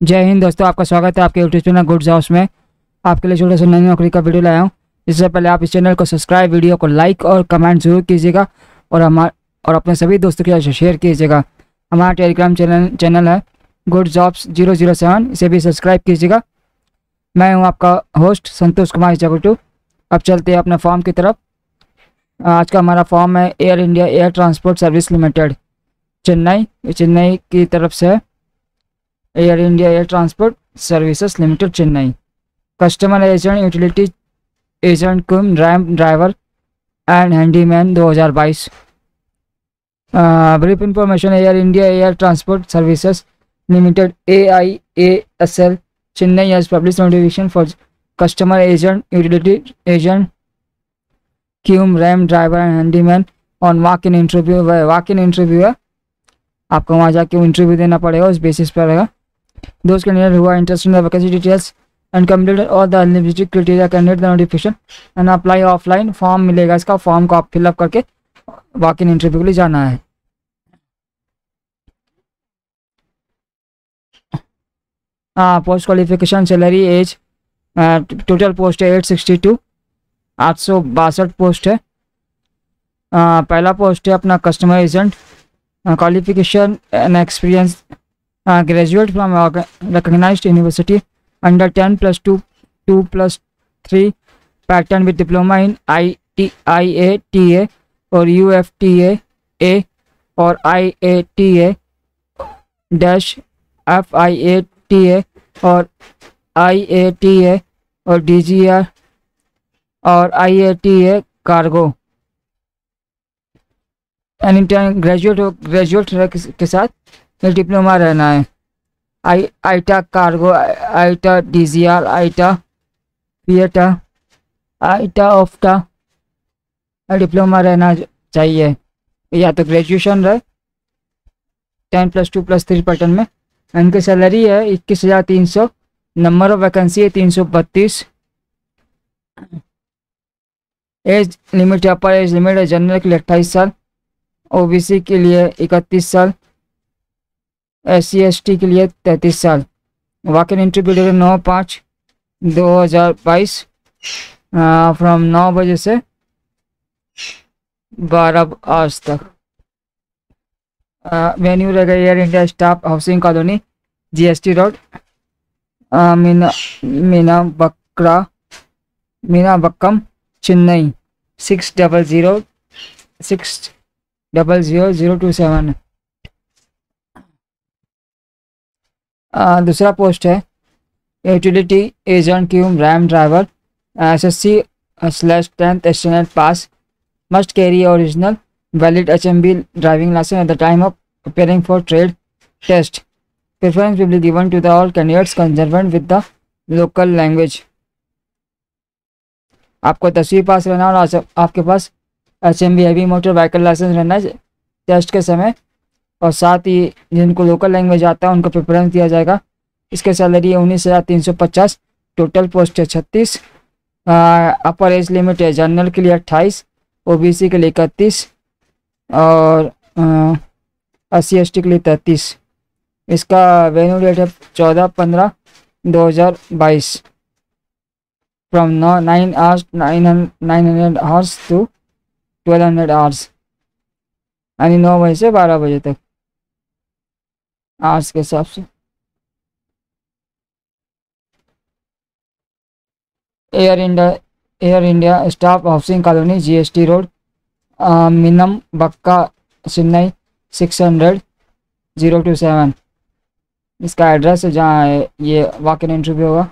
जय हिंद दोस्तों, आपका स्वागत है आपके यूट्यूब चैनल गुड्स हाउस में। आपके लिए छोटे से नई नौकरी का वीडियो लाया हूँ। इससे पहले आप इस चैनल को सब्सक्राइब वीडियो को लाइक और कमेंट ज़रूर कीजिएगा और हमारे और अपने सभी दोस्तों के साथ शेयर कीजिएगा। हमारा टेलीग्राम चैनल चैनल है good jobs zero zero seven इसे भी सब्सक्राइब कीजिएगा। मैं हूँ आपका होस्ट संतोष कुमार जगटू। अब चलते हैं अपने फॉर्म की तरफ़। आज का हमारा फॉर्म है Air India air transport service limited Chennai. Chennai की तरफ़ से है Air India air transport services limited Chennai customer agent utility agent cum ramp driver and handyman 2022 brief information Air India air transport services limited A I A S L Chennai has publish notification for customer agent utility agent cum ramp driver and handyman on walk in interview walk in interview है आपको वहाँ जाके interview देना पड़ेगा, उस basis पर रहेगा। Those candidates who are interested in the vacancy details and completed all the eligibility criteria candidate the notification and apply offline form मिलेगा इसका फॉर्म को आप फिलअप करके वॉक इन इंटरव्यू के लिए जाना है हाँ post qualification salary age total post है एट सिक्सटी टू आठ सौ बासठ पोस्ट है आ, पहला पोस्ट है अपना customer agent qualification and experience graduate from recognize university under ten plus two two plus three pattern with diploma in I T I A T A और U F T A A और I A T A dash F I A T A और I A T A और D G R और I A T A cargo and inter graduate graduate के साथ diploma रहना है। I IATA cargo IATA DGR IATA FIATA IATA ऑफ्टा diploma रहना चाहिए। या तो ग्रेजुएशन रहे ten plus two plus three pattern में। इनकी सैलरी है इक्कीस हज़ार तीन सौ। नंबर ऑफ़ वैकेंसी है तीन सौ बत्तीस। Age limit upper age limit है जनरल के लिए अट्ठाईस साल। ओबीसी के लिए इकतीस साल। एस सी के लिए तैंतीस साल। वाक इन इंटरव्यू डेट नौ पाँच दो हज़ार बाईस फ्रॉम नौ बजे से बारह आज तक। वेन्यू रहेगा Air India staff housing colony GST road Meena Meena बकरा, Meenambakkam Chennai six double zero six double zero zero two seven दूसरा पोस्ट है utility agent cum ramp driver S S C slash tenth standard pass must carry original valid H M B driving licence at the time of preparing for trade test. Preference will be given to the all candidates concerned with the local language. आपको दसवीं pass रहना और आपके पास H M B heavy motor vehicle licence रहना है test के समय और साथ ही जिनको लोकल लैंग्वेज आता है, उनको प्रेफरेंस दिया जाएगा। इसके सैलरी है उन्नीस हज़ार तीन सौ पचास टोटल पोस्ट है छत्तीस अपर एज लिमिट है जनरल के लिए अट्ठाईस ओबीसी के लिए इकतीस, और एस सी एस के लिए तैंतीस। इसका वेन्यू डेट है चौदह पंद्रह दो हज़ार बाईस। From now nine hours nine nine hundred hours to twelve hundred hours यानी नौ बजे से बारह बजे तक। आवर्स के हिसाब से। Air India Air India staff housing colony GST road Meenambakkam Chennai six hundred zero two seven इसका एड्रेस है जहाँ ये वाक इन इंटरव्यू होगा।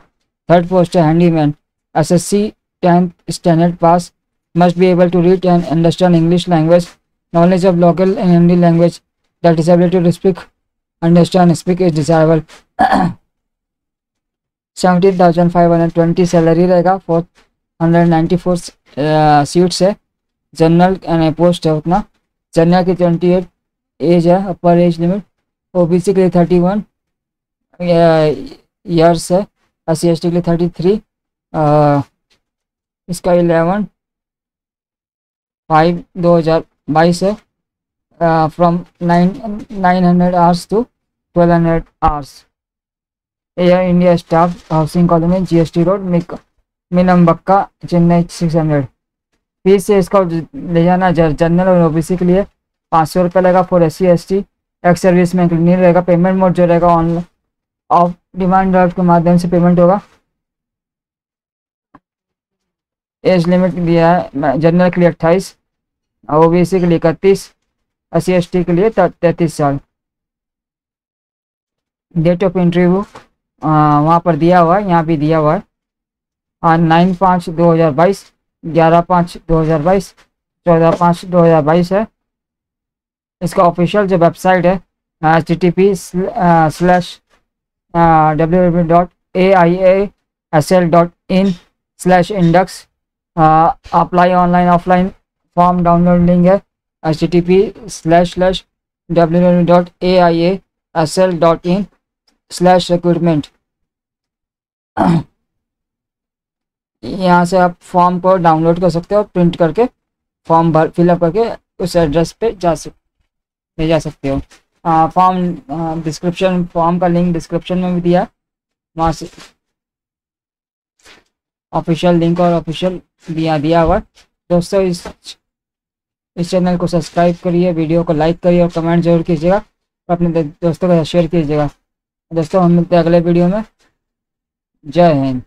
थर्ड पोस्ट है handyman S S C tenth standard pass must be able to read and understand English language knowledge of local and Hindi language, the disability to speak, understand, speak is desirable. Seventeen thousand five hundred twenty salary रहेगा four hundred ninety four seats है। General post है उतना। General की twenty eight age है upper age limit O B C के लिए thirty one years है। S C के लिए थर्टी थ्री इसका इलेवन फाइव दो हज़ार बाईस है। From nine hundred hours to twelve hundred hours Air India staff housing colony GST road Meenambakkam Chennai six hundred fees से इसका ले जाना जनरल और ओबीसी के लिए पाँच सौ रुपये लगेगा for S C S T ex service में नहीं रहेगा पेमेंट मोड जो रहेगा ऑनलाइन ऑफ़ डिमांड ड्राफ्ट के माध्यम से पेमेंट होगा। एज लिमिट दिया है जनरल के लिए अट्ठाईस ओ बी सी के लिए इकतीस एस सी के लिए तैंतीस साल। डेट ऑफ़ इंटरव्यू वहाँ पर दिया हुआ है, यहाँ भी दिया हुआ है। नाइन पाँच दो हज़ार बाईस, ग्यारह पाँच दो हज़ार बाईस, चौदह पाँच दो हज़ार बाईस है। इसका ऑफिशियल जो वेबसाइट है H T P slash W W dot A I A S L dot in slash index apply online offline form download link है। H T P slash slash W W dot A I S L dot in slash यहाँ से आप form को download कर सकते हो print करके form भर फिलअप करके उस एड्रेस पे जा सक जा सकते हो। फॉर्म डिस्क्रिप्शन फॉर्म का लिंक डिस्क्रिप्शन में भी दिया वहाँ से ऑफिशियल लिंक और ऑफिशियल दिया दिया हुआ दोस्तों, इस इस चैनल को सब्सक्राइब करिए, वीडियो को लाइक करिए और कमेंट ज़रूर कीजिएगा। और अपने दोस्तों के साथ शेयर कीजिएगा। दोस्तों, हम मिलते हैं अगले वीडियो में। जय हिंद।